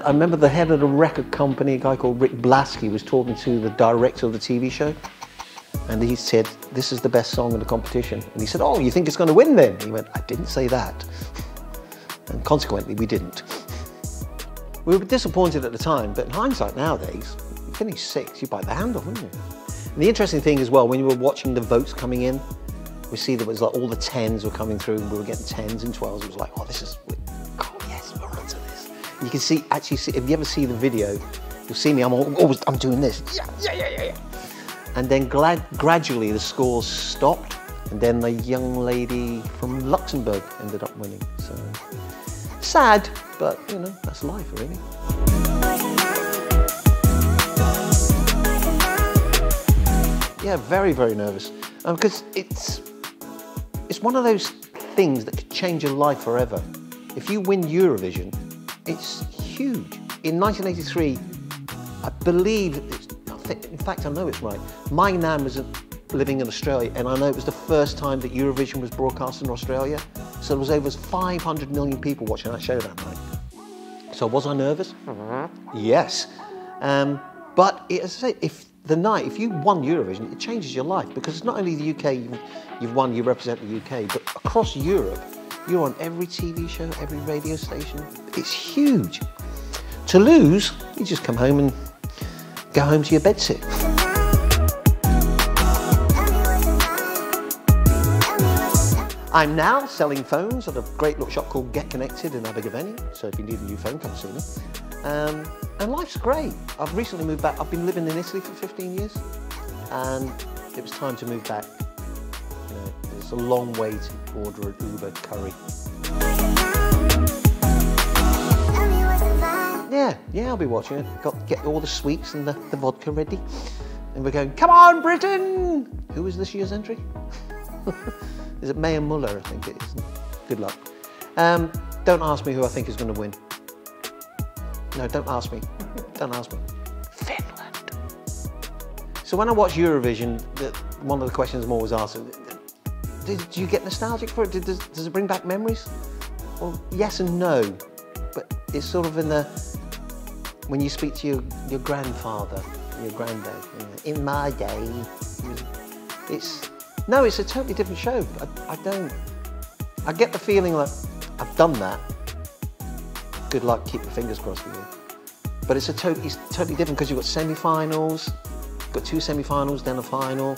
I remember the head of the record company, a guy called Rick Blaskey, was talking to the director of the TV show. And he said, this is the best song in the competition. And he said, oh, you think it's going to win then? He went, I didn't say that. And consequently, we didn't. We were disappointed at the time, but in hindsight nowadays, you finish sixth, you bite the hand off, wouldn't you? And the interesting thing as well, when you were watching the votes coming in, we see that it was like all the tens were coming through and we were getting tens and twelves. It was like, oh, this is, You can see, actually, see, if you ever see the video, you'll see me, I'm always, I'm doing this. Yeah, yeah, yeah, yeah. And then glad, gradually the scores stopped and then the young lady from Luxembourg ended up winning. So sad, but you know, that's life really. Yeah, very, very nervous. Because um, it's, it's one of those things that could change your life forever. If you win Eurovision, it's huge. In 1983, I believe, in fact, I know it's right. My nan was living in Australia, and I know it was the first time that Eurovision was broadcast in Australia. So there was over 500 million people watching that show that night. So was I nervous? Mm -hmm. Yes. Um, but it, as I say, if the night, if you won Eurovision, it changes your life because it's not only the UK you've, you've won, you represent the UK, but across Europe, you're on every TV show, every radio station. It's huge. To lose, you just come home and go home to your bedsit. I'm now selling phones at a great little shop called Get Connected in Abergavenny. So if you need a new phone, come see me. Um, and life's great. I've recently moved back. I've been living in Italy for 15 years, and it was time to move back. It's a long way to order an Uber curry. Yeah, yeah, I'll be watching. Got get all the sweets and the, the vodka ready. And we're going, come on, Britain! Who is this year's entry? Is it Mae Muller, I think it is. Good luck. Um, don't ask me who I think is going to win. No, don't ask me. don't ask me. Finland. So when I watch Eurovision, the, one of the questions I'm always asked, do, you get nostalgic for it? Does, does it bring back memories? Well, yes and no. But it's sort of in the, when you speak to your, your grandfather, your granddad, you know, in my day, it's, no, it's a totally different show. I, I don't. I get the feeling that I've done that. Good luck, keep your fingers crossed for you. But it's a totally, it's totally different because you've got semi-finals, got two semi-finals, then a final.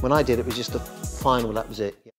When I did it, was just the final, that was it.